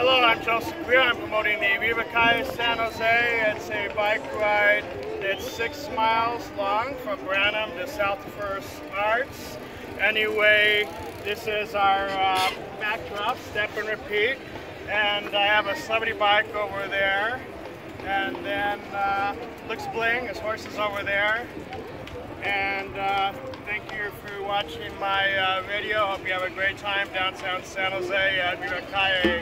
Hello, I'm Joseph Carrillo. I'm promoting the Viva Calle San Jose. It's a bike ride that's six miles long from Branham to South First Arts. Anyway, this is our uh, backdrop, step and repeat. And I have a celebrity bike over there. And then uh, looks bling, his horse is over there. And uh, thank you for watching my uh, video. Hope you have a great time downtown San Jose at Viva Calle.